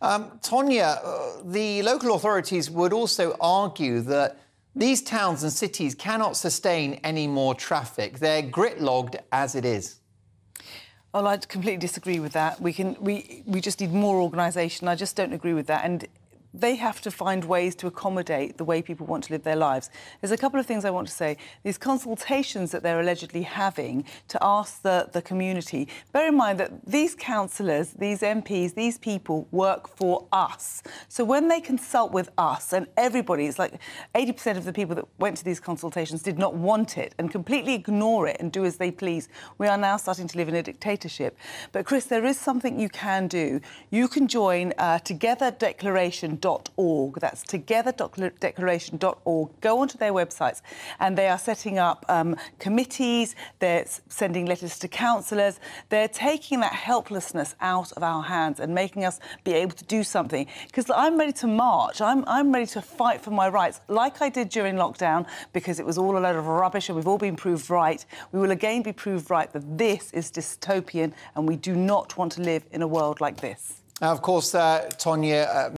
Um, Tonia, uh, the local authorities would also argue that these towns and cities cannot sustain any more traffic. They're gridlocked as it is. Well, I completely disagree with that. We can we we just need more organisation. I just don't agree with that. And they have to find ways to accommodate the way people want to live their lives. There's a couple of things I want to say. These consultations that they're allegedly having to ask the, the community, bear in mind that these councillors, these MPs, these people work for us. So when they consult with us and everybody, it's like 80% of the people that went to these consultations did not want it and completely ignore it and do as they please. We are now starting to live in a dictatorship. But Chris, there is something you can do. You can join uh, Together Declaration together.declaration.org. That's togetherdeclaration.org. Go onto their websites, and they are setting up um, committees. They're sending letters to councillors. They're taking that helplessness out of our hands and making us be able to do something. Because I'm ready to march. I'm, I'm ready to fight for my rights, like I did during lockdown, because it was all a load of rubbish and we've all been proved right. We will again be proved right that this is dystopian and we do not want to live in a world like this. Now, of course, uh, Tonia. Uh